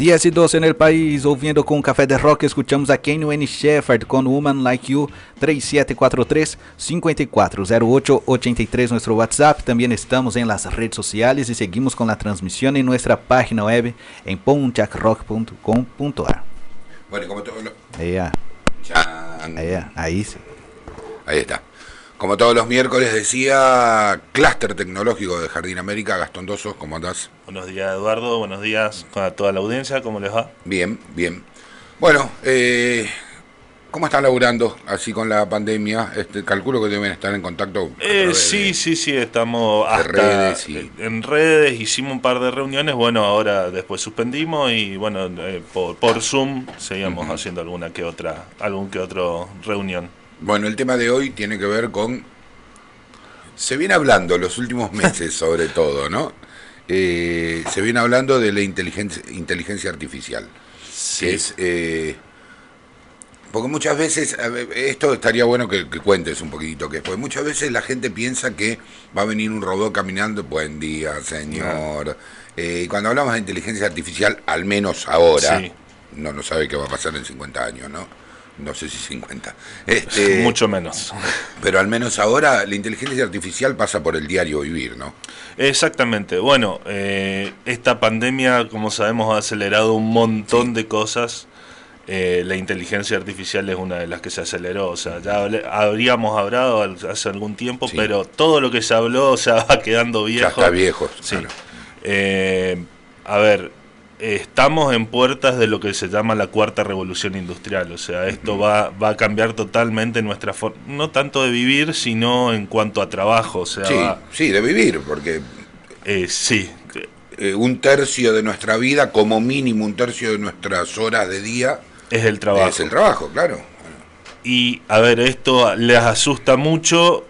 10 y 12 en el país, ouvindo com Café de Rock, escuchamos a Kanye Wayne Shepherd con Woman Like You, 3743-540883, nuestro WhatsApp. También estamos en las redes sociales y seguimos con la transmisión en nuestra página web en ponchacrock.com.ar. Bueno, como. Ahí, ah, Chan. ahí, ah, ahí sí. Ahí está. Como todos los miércoles decía, Clúster Tecnológico de Jardín América, Gastón Dosos, ¿cómo andás? Buenos días Eduardo, buenos días a toda la audiencia, ¿cómo les va? Bien, bien. Bueno, eh, ¿cómo están laburando así con la pandemia? Este, calculo que deben estar en contacto. Eh, sí, sí, sí, estamos hasta redes y- en redes, hicimos un par de reuniones, bueno, ahora después suspendimos y bueno, eh, por, por Zoom seguíamos haciendo alguna que otra, algún que otro reunión. Bueno, el tema de hoy tiene que ver con... Se viene hablando los últimos meses sobre todo, ¿no? Eh, se viene hablando de la inteligencia, inteligencia artificial. que es eh, porque muchas veces esto estaría bueno que, que cuentes un poquitito que pues muchas veces la gente piensa que va a venir un robot caminando buen día señor Eh, y cuando hablamos de inteligencia artificial al menos ahora Sí. no no sabe qué va a pasar en 50 años no no sé si 50 este, Mucho menos. pero al menos ahora la inteligencia artificial pasa por el diario vivir no Exactamente. Bueno, eh, esta pandemia, como sabemos, ha acelerado un montón de cosas. Eh, la inteligencia artificial es una de las que se aceleró. O sea, ya habríamos hablado hace algún tiempo, Sí. pero todo lo que se habló se va quedando viejo. ya está viejo Sí. claro. Eh, a ver, estamos en puertas de lo que se llama la cuarta revolución industrial. O sea, esto va, va a cambiar totalmente nuestra forma, no tanto de vivir, sino en cuanto a trabajo. O sea, sí va- sí de vivir porque eh, sí, eh, un tercio de nuestra vida, como mínimo un tercio de nuestras horas de día, es el trabajo. es el trabajo, claro. Y a ver, esto les asusta mucho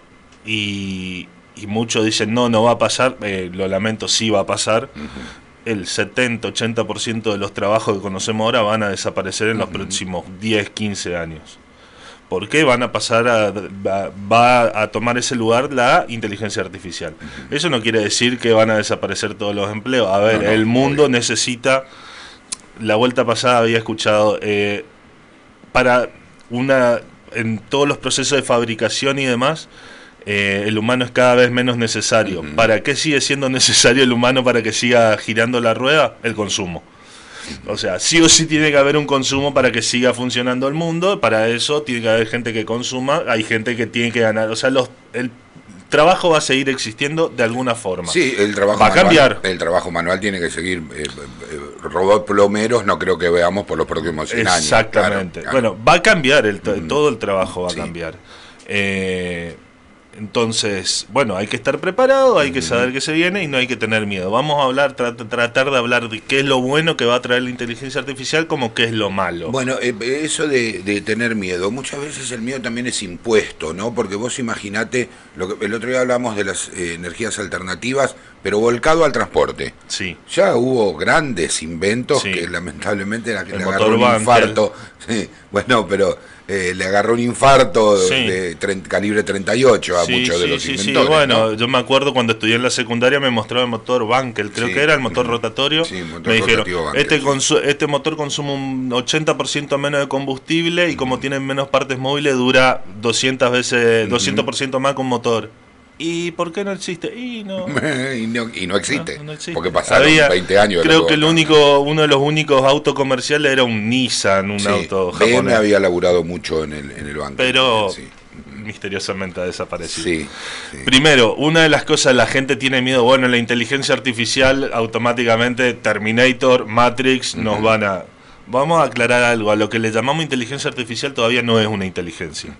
y, y muchos dicen, no, no va a pasar, eh, lo lamento, sí va a pasar. El 70-80% de los trabajos que conocemos ahora van a desaparecer en los próximos 10, 15 años. ¿Por qué van a pasar a, va, va a tomar ese lugar la inteligencia artificial? Eso no quiere decir que van a desaparecer todos los empleos. A ver, No, no, el mundo obvio. necesita, la vuelta pasada había escuchado, eh, para una, en todos los procesos de fabricación y demás, eh, el humano es cada vez menos necesario. ¿Para qué sigue siendo necesario el humano para que siga girando la rueda? El consumo. O sea, sí o sí tiene que haber un consumo para que siga funcionando el mundo. Para eso tiene que haber gente que consuma, hay gente que tiene que ganar. O sea, los, el trabajo va a seguir existiendo de alguna forma. Sí, el trabajo Va a manual, cambiar. El trabajo manual tiene que seguir. eh, eh, robot plomeros no creo que veamos por los próximos 100 años. Exactamente. claro, claro. Bueno, va a cambiar, el, to- todo el trabajo va a cambiar. Eh, entonces, bueno, hay que estar preparado, hay que saber que se viene y no hay que tener miedo. Vamos a hablar, tra- tratar de hablar de qué es lo bueno que va a traer la inteligencia artificial como qué es lo malo. Bueno, eh, eso de, de tener miedo, muchas veces el miedo también es impuesto, ¿no? Porque vos imaginate, lo que, el otro día hablamos de las eh, energías alternativas, pero volcado al transporte. Sí. Ya hubo grandes inventos Sí. que lamentablemente la que El le agarró un infarto. Sí, bueno, pero eh, le agarró un infarto de- Sí. de tren- calibre 38 a Sí, muchos de los sí, sí. inventores. Bueno, ¿no? yo me acuerdo cuando estudié en la secundaria me mostraba el motor Bankel, creo que era el motor rotatorio. Sí, motor me dijeron, Bankel, este, este motor consume un 80% menos de combustible y como tiene menos partes móviles dura 200 veces, 200% más que un motor. ¿Y por qué no existe? Y no. y, no, y no existe, No, no existe. porque pasaron Había- 20 años. Creo que el único, uno de los únicos autos comerciales era un Nissan, un Sí, auto BM japonés. había laburado mucho en el, en el banco. Pero Sí, misteriosamente ha desaparecido. sí, sí. Primero, una de las cosas la gente tiene miedo, bueno, la inteligencia artificial automáticamente Terminator, Matrix nos van a Vamos a aclarar algo, a lo que le llamamos inteligencia artificial todavía no es una inteligencia.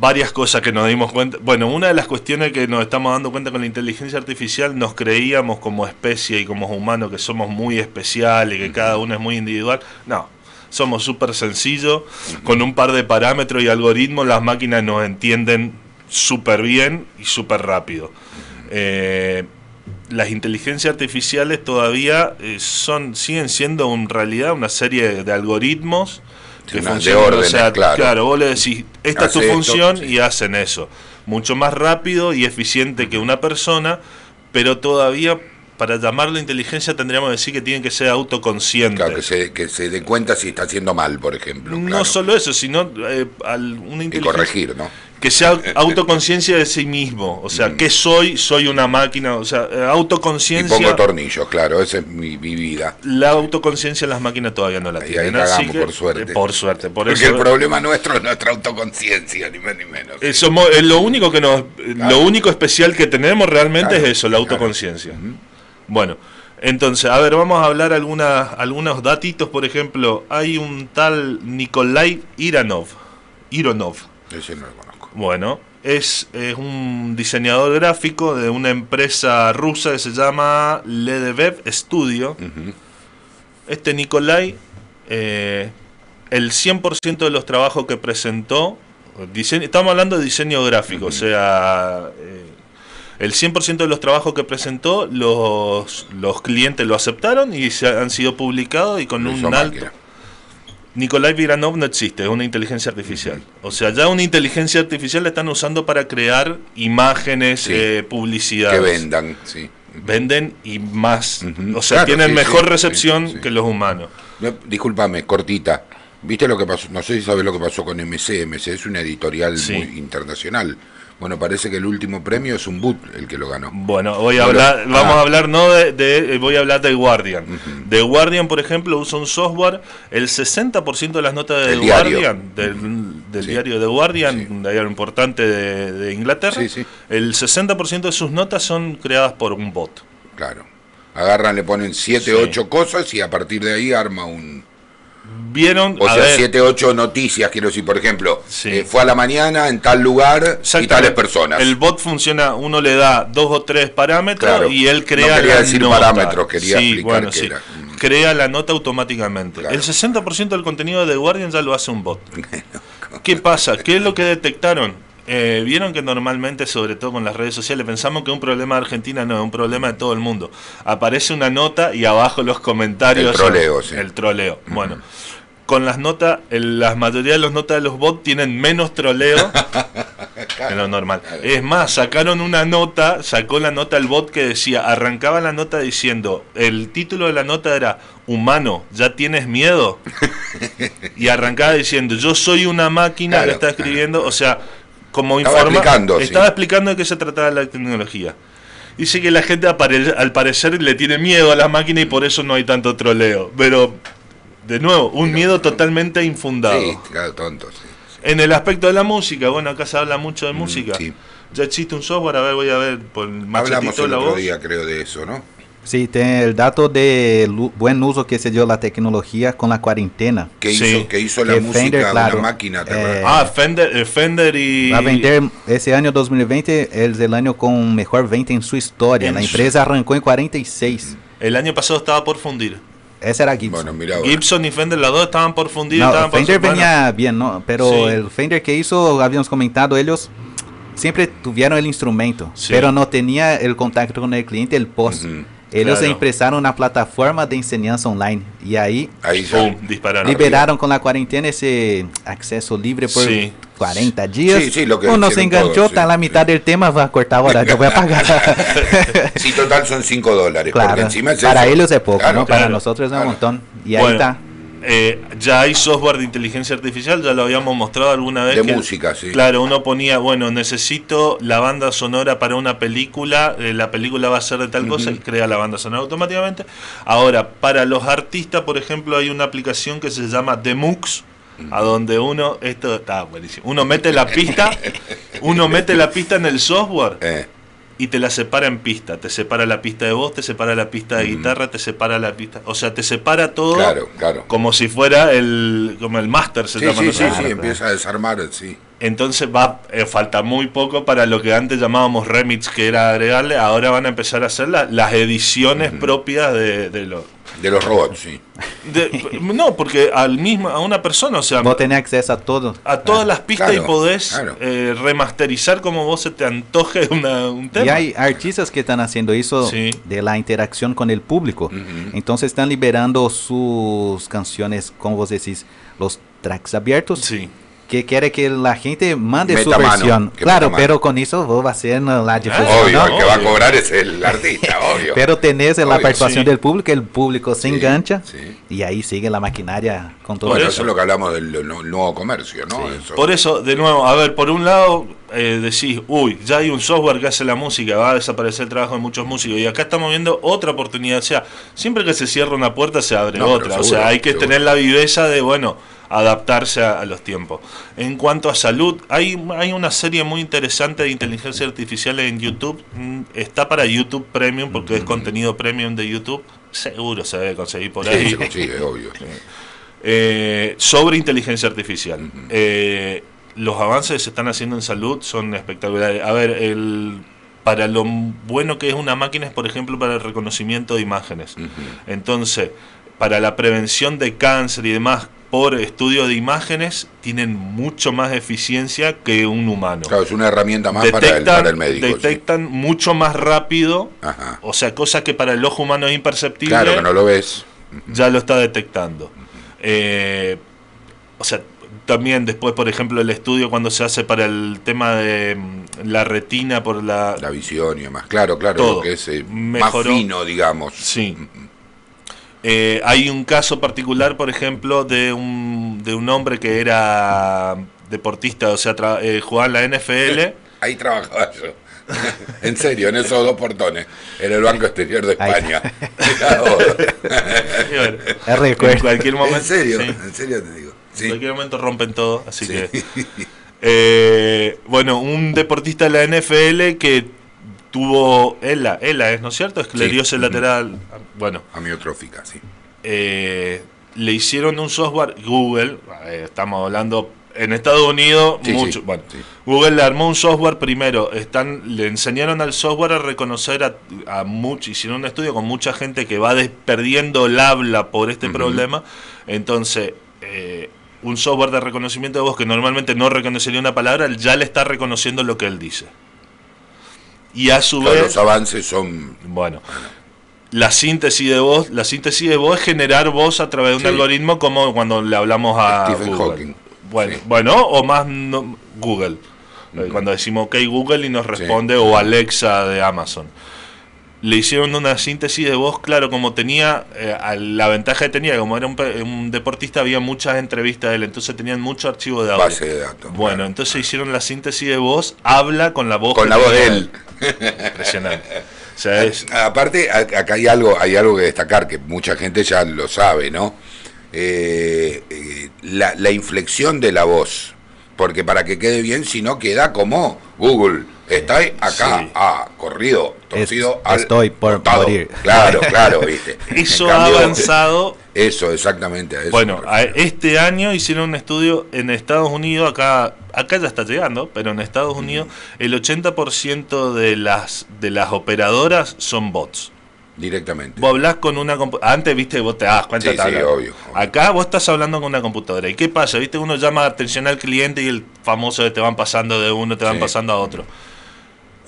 Varias cosas que nos dimos cuenta. Bueno, una de las cuestiones que nos estamos dando cuenta con la inteligencia artificial, nos creíamos como especie y como humanos que somos muy especiales, que cada uno es muy individual. No, somos súper sencillos, con un par de parámetros y algoritmos las máquinas nos entienden súper bien y súper rápido. Eh, las inteligencias artificiales todavía eh, son siguen siendo en realidad una serie de, de algoritmos que Una- de órdenes, o sea, claro. vos le decís, esta es tu esto, función sí. y hacen eso. Mucho más rápido y eficiente que una persona, pero todavía para llamarlo inteligencia tendríamos que decir que tiene que ser autoconsciente. Claro, que se, que se dé cuenta si está haciendo mal, por ejemplo. No claro. solo eso, sino eh, al- una Y corregir, ¿no? Que sea autoconciencia de sí mismo. O sea, ¿qué soy? Soy una máquina. O sea, eh, Mm. Y pongo autoconciencia. tornillos, claro, esa es mi, mi vida. La autoconciencia las máquinas todavía no la tienen. ahí así cagamos, que- por suerte. eh, Por suerte. Por Porque eso, el problema nuestro es nuestra autoconciencia, ni más ni menos. eh, somos- eh, lo único que nos, eh, Claro. lo único especial que tenemos realmente Claro, es eso, la claro. autoconciencia. Bueno, entonces, a ver, vamos a hablar algunas, algunos datitos. Por ejemplo, hay un tal Nikolai Iranov. Ironov. Ese no lo. Bueno, es, es un diseñador gráfico de una empresa rusa que se llama Ledebev Studio. Este Nikolai, eh, el 100% de los trabajos que presentó, diseño- estamos hablando de diseño gráfico, o sea, eh, el 100% de los trabajos que presentó, los, los clientes lo aceptaron y se han sido publicados y con Lo un alto... máquina. Nikolai Viranov no existe, es una inteligencia artificial. O sea, ya una inteligencia artificial la están usando para crear imágenes, Sí. eh, publicidad. Que vendan, sí. Venden y más. O sea, Claro, tienen sí, mejor sí, recepción que los humanos. No, discúlpame, cortita. ¿Viste lo que pasó? No sé si sabes lo que pasó con MC. MC es una editorial muy internacional. Bueno, parece que el último premio es un boot el que lo ganó. Bueno, voy a hablar, vamos ah. a hablar no de, de- eh, voy a hablar de Guardian. The Guardian, por ejemplo, usa un software, el 60% de las notas de El The diario. Guardian, del, del Sí. diario The Guardian, Sí. un diario importante de, de Inglaterra, Sí, el 60% de sus notas son creadas por un bot. Claro. Agarran, le ponen 7, Sí. 8 cosas y a partir de ahí arma un... Vieron, O a sea, ver, 7, 8 noticias, quiero decir, por ejemplo, Sí. eh, fue a la mañana en tal lugar y tales personas. El bot funciona, uno le da dos o tres parámetros Claro. y él No crea quería la decir nota. parámetros, quería sí, explicar bueno, qué sí. era. Mm. Crea la nota automáticamente. Claro. El 60% del contenido de The Guardian ya lo hace un bot. ¿Qué pasa? ¿Qué es lo que detectaron? Eh, Vieron que normalmente, sobre todo con las redes sociales, pensamos que es un problema de Argentina, no, es un problema de todo el mundo. Aparece una nota y abajo los comentarios. El troleo, son- sí. El troleo. Bueno, con las notas, el- la mayoría de las notas de los bots tienen menos troleo que lo normal. Es más, sacaron una nota, sacó la nota el bot que decía, arrancaba la nota diciendo, el título de la nota era Humano, ¿ya tienes miedo? Y arrancaba diciendo, yo soy una máquina Claro, que está escribiendo, o sea, como Estaba informa, explicando, sí. estaba explicando de qué se trataba la tecnología. Dice que la gente al parecer le tiene miedo a la máquina y por eso no hay tanto troleo. Pero, de nuevo, un miedo totalmente infundado. Sí, claro, tonto. sí. En el aspecto de la música, bueno, acá se habla mucho de música. Mm, sí. Ya existe un software, a ver, voy a ver por el Hablamos el la otro voz. día, creo, de eso, ¿no? Sí, tem el dato de buen uso que se dio la tecnología con la cuarentena. Que Sí. hizo, que hizo la Que música Fender, claro, una máquina. ¿te eh? Ah, Fender, eh, Fender y... Va a vender ese año 2020 es el año con mejor venta en su historia. En La empresa arrancó en 46. El año pasado estaba por fundir. Ese era Gibson. bueno, mira. Gibson y Fender, las dos estaban por fundir. No, estaban por- Fender bueno, venía bien, ¿no? Pero Sí. el Fender que hizo, habíamos comentado, ellos siempre tuvieron el instrumento, Sí. pero no tenía el contacto con el cliente, el post. Ujú. Ellos Claro. empezaron una plataforma de enseñanza online y ahí Ahí liberaron con la cuarentena ese acceso libre por Sí. 40 días. Sí, sí, lo que Uno se enganchó, todos, está en la mitad del tema, va a cortar ahora, yo voy a pagar. Sí, total son 5 dólares. Porque claro, encima es para eso. ellos es poco, Claro, ¿no? Para claro, nosotros es un claro. montón. Y ahí Bueno, está. eh, ya hay software de inteligencia artificial, ya lo habíamos mostrado alguna vez. De que- música, sí. Claro, uno ponía, bueno, necesito la banda sonora para una película, eh, la película va a ser de tal cosa y crea la banda sonora automáticamente. Ahora, para los artistas, por ejemplo, hay una aplicación que se llama Demux, a donde uno, esto está buenísimo, uno mete la pista, uno mete la pista en el software Eh, y te la separa en pista. Te separa la pista de voz, te separa la pista de guitarra, te separa la pista. O sea, te separa todo claro, claro. como si fuera el como el máster se Sí, llama. sí, sí, sí, empieza a desarmar, sí. Entonces va eh, falta muy poco para lo que antes llamábamos remix, que era agregarle. Ahora van a empezar a hacer la- las ediciones propias de, de lo. De los robots, sí. de- no, porque al mismo a una persona, o sea, Vos tenés acceso a todo. a todas las pistas Claro, y podés claro. eh, remasterizar como vos se te antoje una- un tema. Y hay artistas que están haciendo eso Sí. de la interacción con el público. Entonces están liberando sus canciones, como vos decís, los tracks abiertos. Sí. Que quiere que la gente mande su Meta versión. Claro, pero con eso vos vas a hacer la difusión, Obvio, ¿no? el que va a cobrar es el artista, obvio. Pero tenés la Obvio, participación sí. del público, el público se Sí, engancha sí. y ahí sigue la maquinaria con todo bueno, eso. eso es lo que hablamos del nuevo comercio, ¿no? Eso. Por eso, de nuevo, a ver, por un lado eh, decís, uy, ya hay un software que hace la música, va a desaparecer el trabajo de muchos músicos. Y acá estamos viendo otra oportunidad. O sea, siempre que se cierra una puerta se abre No, otra. o sea, hay que seguro. tener la viveza de, bueno, adaptarse a, a los tiempos. En cuanto a salud, hay, hay una serie muy interesante de inteligencia artificial en YouTube. Mm, Está para YouTube Premium porque es contenido premium de YouTube. Seguro se debe conseguir por Sí, ahí. se consigue, obvio. Eh, sobre inteligencia artificial. Eh, los avances que se están haciendo en salud son espectaculares. A ver, el, para lo bueno que es una máquina es, por ejemplo, para el reconocimiento de imágenes. Entonces, para la prevención de cáncer y demás por estudio de imágenes, tienen mucho más eficiencia que un humano. Claro, es una herramienta más para el, para el médico. sí. detectan mucho más rápido, Ajá. o sea, cosa que para el ojo humano es imperceptible Claro que no lo ves. ya lo está detectando. Eh, o sea, también después, por ejemplo, el estudio cuando se hace para el tema de mm, la retina por la... La visión y demás. Claro, claro, Todo. lo que es eh, más fino, digamos. Sí. Eh, hay un caso particular, por ejemplo, de un, de un hombre que era deportista, o sea, eh, jugaba en la NFL. Ahí trabajaba yo. en serio, en esos dos portones. En el Banco Exterior de España. Bueno, en cualquier momento, en serio, sí. en serio te digo. En cualquier momento rompen todo, así Sí. que... Eh, bueno, un deportista de la NFL que tuvo ELA, ELA es, ¿no es cierto? Esclerosis Sí. lateral. Bueno, Amiotrófica, sí. eh, le hicieron un software, Google, eh, estamos hablando en Estados Unidos, Sí, mucho. sí, bueno. Google le armó un software primero, están, le enseñaron al software a reconocer a, a mucho, hicieron un estudio con mucha gente que va des- perdiendo el habla por este problema, entonces eh, un software de reconocimiento de voz que normalmente no reconocería una palabra, ya le está reconociendo lo que él dice. Y a su Claro, vez, los avances son. bueno, la síntesis de voz, la síntesis de voz es generar voz a través de un Sí. algoritmo como cuando le hablamos a Stephen Google. Hawking. Bueno, Sí. bueno, o más no- Google. Eh, Cuando decimos OK Google y nos responde o Alexa de Amazon. Le hicieron una síntesis de voz, claro, como tenía, eh, la ventaja que tenía, como era un, un deportista, había muchas entrevistas de él, entonces tenían mucho archivo de audio. Base de datos, Bueno, claro. entonces hicieron la síntesis de voz, habla con la voz Con la voz de él. Impresionante. Aparte, acá hay algo, hay algo que destacar que mucha gente ya lo sabe, ¿no? Eh, eh, la, la inflexión de la voz, porque para que quede bien, si no queda como Google. Está ahí, acá, Sí. ah, corrido, torcido, Es- al estoy por morir. Claro, claro, viste. eso ha avanzado Eso, exactamente. a eso Bueno, a- este año hicieron un estudio en Estados Unidos, acá acá ya está llegando, pero en Estados Unidos el 80% de las de las operadoras son bots. directamente. Vos hablás con una compu- antes viste vos te das cuenta Sí, obvio, obvio. Acá vos estás hablando con una computadora. ¿Y qué pasa? ¿Viste? Uno llama atención al cliente y el famoso de te van pasando de uno, te van Sí. pasando a otro.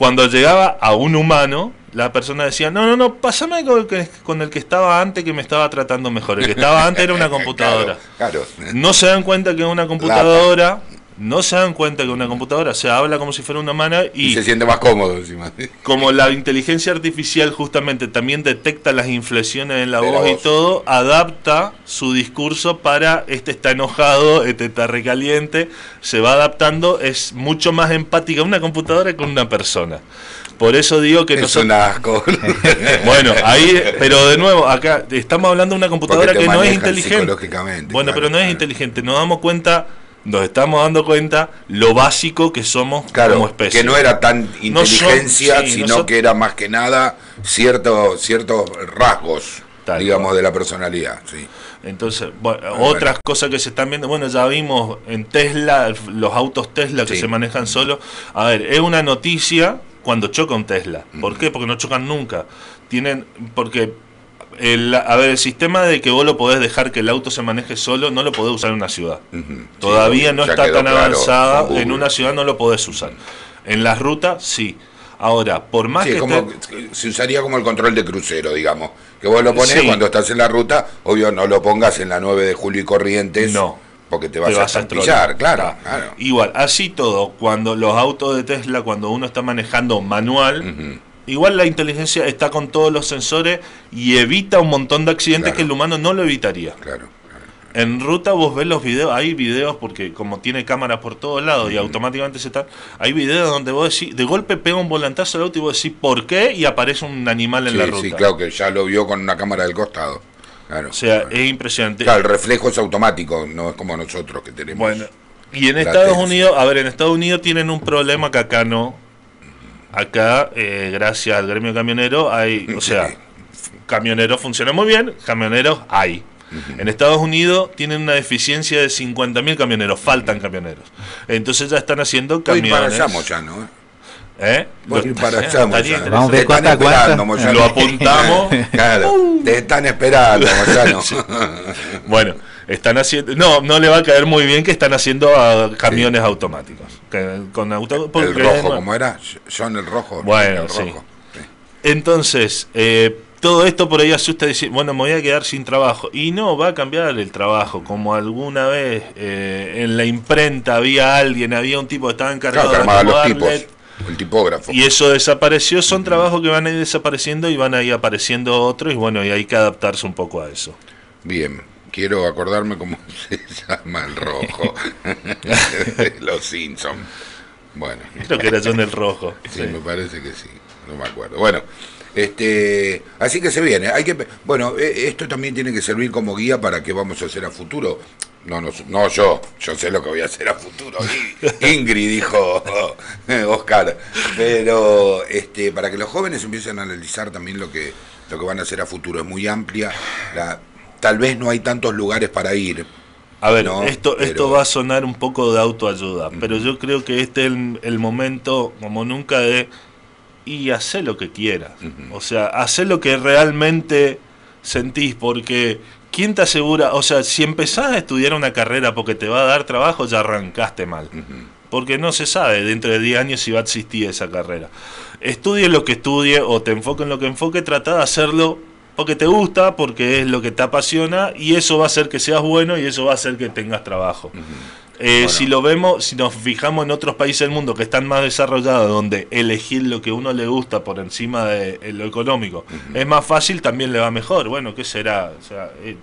Cuando llegaba a un humano, la persona decía, no, no, no, pásame con el que, con el que estaba antes que me estaba tratando mejor. El que estaba antes era una computadora. Claro, claro. No se dan cuenta que es una computadora, no se dan cuenta que una computadora, se habla como si fuera una humana Y y se siente más cómodo encima. como la inteligencia artificial justamente también detecta las inflexiones en la voz y todo, adapta su discurso para este está enojado, este está recaliente, se va adaptando, es mucho más empática una computadora que una persona. Por eso digo que Es nosotros un asco. bueno, ahí, pero de nuevo, acá estamos hablando de una computadora que no es inteligente. Bueno, pero no es inteligente. Nos damos cuenta, nos estamos dando cuenta lo básico que somos como especie. que no era tan No son- inteligencia, sí, sino no son- que era más que nada cierto, ciertos rasgos, Tal digamos, de la personalidad. Sí. Entonces, bueno, Ah, otras cosas que se están viendo, bueno, ya vimos en Tesla, los autos Tesla que Sí. se manejan solos. A ver, es una noticia cuando choca un Tesla. ¿Por qué? Porque no chocan nunca. Tienen, porque, el, a ver, el sistema de que vos lo podés dejar que el auto se maneje solo, no lo podés usar en una ciudad. Todavía Sí, no está tan claro avanzada. En una ciudad no lo podés usar. En las rutas, sí. Ahora, por más Sí, que como, esté- se usaría como el control de crucero, digamos. Que vos lo pones Sí. cuando estás en la ruta, obvio no lo pongas en la 9 de julio y Corrientes. No. Porque te vas, a claro, claro, Igual, así todo, cuando los autos de Tesla, cuando uno está manejando manual, igual la inteligencia está con todos los sensores y evita un montón de accidentes que el humano no lo evitaría. Claro. En ruta vos ves los videos, hay videos porque como tiene cámaras por todos lados y automáticamente se están, hay videos donde vos decís, de golpe pega un volantazo al auto y vos decís ¿por qué? y aparece un animal en la ruta. Sí, claro que ya lo vio con una cámara del costado. Claro, o sea, es impresionante. Claro, el reflejo es automático, no es como nosotros que tenemos. Bueno, y en Estados Unidos, a ver, en Estados Unidos tienen un problema que acá no. Acá, eh, gracias al gremio camionero, hay, o sea, camioneros funcionan muy bien, camioneros hay. En Estados Unidos tienen una deficiencia de 50.000 camioneros, faltan camioneros. Entonces ya están haciendo camiones. Hoy ya, ¿no? ¿Eh? Lo, para allá, Vamos a ver cuánta Lo apuntamos. Claro, te están esperando, Moyano. Bueno, están haciendo. No, no le va a caer muy bien que están haciendo camiones automáticos. Con auto, el rojo, ¿cómo era? John el rojo. Bueno, sí. Entonces, eh, todo esto por ahí asusta decir, bueno, me voy a quedar sin trabajo. Y no, va a cambiar el trabajo. Como alguna vez eh, en la imprenta había alguien, había un tipo que estaba encargado de los tipos el tipógrafo. Y eso desapareció, son trabajos que van a ir desapareciendo y van a ir apareciendo otros y bueno, y hay que adaptarse un poco a eso. Bien, quiero acordarme cómo se llama el rojo. Los Simpsons. Bueno. Creo que era John el Rojo. Sí, me parece que sí, no me acuerdo. Bueno, este, así que se viene. Hay que, bueno, e, esto también tiene que servir como guía para qué vamos a hacer a futuro. No, no, no yo, yo sé lo que voy a hacer a futuro. Ingrid dijo Oscar. Pero este, para que los jóvenes empiecen a analizar también lo que, lo que van a hacer a futuro. Es muy amplia. La, tal vez no hay tantos lugares para ir. A ver, esto, esto va a sonar un poco de autoayuda, pero yo creo que este es el, momento, como nunca, de y hacer lo que quieras. O sea, hacer lo que realmente sentís, porque ¿quién te asegura? O sea, si empezás a estudiar una carrera porque te va a dar trabajo, ya arrancaste mal. Porque no se sabe dentro de 10 años si va a existir esa carrera. Estudie lo que estudie o te enfoque en lo que enfoque, trata de hacerlo porque te gusta, porque es lo que te apasiona y eso va a hacer que seas bueno y eso va a hacer que tengas trabajo. Eh, si lo vemos, si nos fijamos en otros países del mundo que están más desarrollados, donde elegir lo que uno le gusta por encima de lo económico es más fácil, también le va mejor. Bueno, ¿qué será? O sea, eh,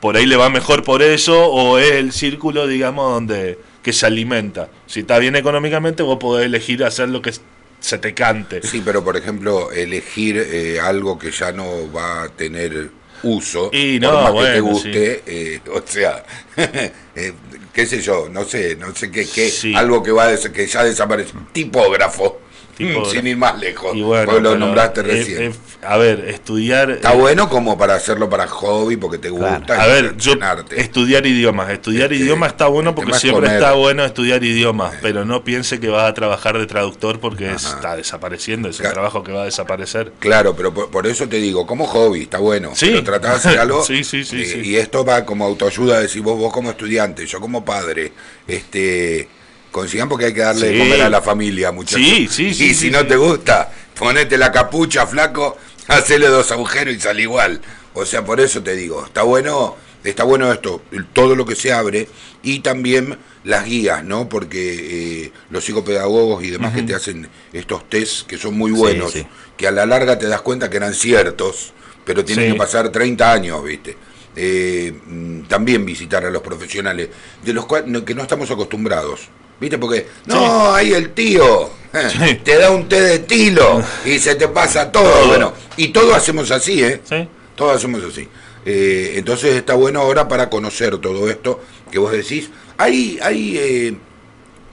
por ahí le va mejor por eso o es el círculo, digamos, donde que se alimenta. Si está bien económicamente, vos podés elegir hacer lo que se te cante. Sí, pero por ejemplo, elegir eh, algo que ya no va a tener uso, y no, por más que te guste, o sea, qué sé yo, no sé, no sé qué, qué algo que va a que ya desaparece, tipógrafo. Sin ir más lejos, porque lo nombraste recién. a ver, estudiar. Está eh, bueno como para hacerlo para hobby, porque te gusta. A ver, yo, estudiar idiomas. Estudiar este, idiomas está bueno porque siempre está bueno estudiar idiomas, pero no piense que vas a trabajar de traductor porque está desapareciendo, es trabajo que va a desaparecer. Claro, pero por, eso te digo, como hobby, está bueno. Sí. Pero tratás de hacer algo. sí, sí, sí, y esto va como autoayuda, decir vos, vos como estudiante, yo como padre, este Consigan porque hay que darle de comer a la familia, muchachos. Sí, sí, sí. Y si no te gusta, ponete la capucha, flaco, hacele dos agujeros y sale igual. O sea, por eso te digo, está bueno, está bueno esto, todo lo que se abre y también las guías, ¿no? Porque eh, los psicopedagogos y demás que te hacen estos test que son muy buenos, que a la larga te das cuenta que eran ciertos, pero tienen que pasar 30 años, ¿viste? Eh, mm, también visitar a los profesionales, de los cuales que no estamos acostumbrados. ¿Viste? Porque, no, ahí el tío te da un té de tilo y se te pasa todo. Bueno, y todos hacemos así, ¿eh? Sí. Todos hacemos así. Eh, entonces está bueno ahora para conocer todo esto que vos decís. Hay, hay eh,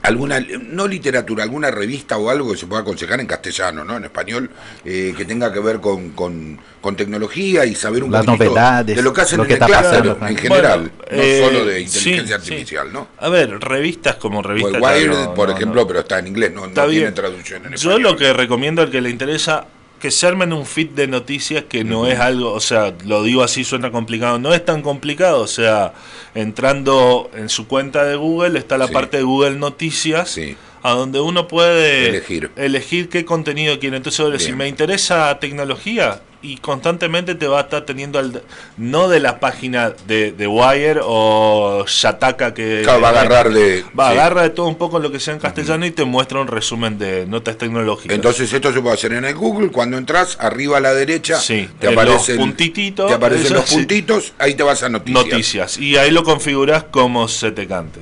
alguna, no literatura, alguna revista o algo que se pueda aconsejar en castellano, ¿no? En español, eh, que tenga que ver con, con, tecnología y saber un poquito de lo que hacen en, el en general, no eh, solo de inteligencia artificial, ¿no? A ver, revistas como revistas... Wired, por ejemplo, pero está en inglés, no, tiene traducción en español. Yo lo que recomiendo al que le interesa que se armen un feed de noticias que no es algo, o sea, lo digo así, suena complicado, no es tan complicado, o sea, entrando en su cuenta de Google está la parte de Google Noticias, a donde uno puede elegir, elegir qué contenido quiere. Entonces, si me interesa tecnología, y constantemente te va a estar teniendo al, no de la página de, de Wire o Shataka que Claro, va a agarrar de- va a sí. agarrar de todo un poco lo que sea en castellano y te muestra un resumen de notas tecnológicas. Entonces esto se puede hacer en el Google, cuando entras arriba a la derecha, Sí, te en aparecen, los puntititos, te aparecen los sí. puntitos, ahí te vas a noticias. noticias y ahí lo configuras como se te cante.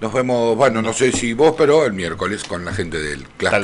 Nos vemos, bueno, no sé si vos, pero el miércoles con la gente del Cluster.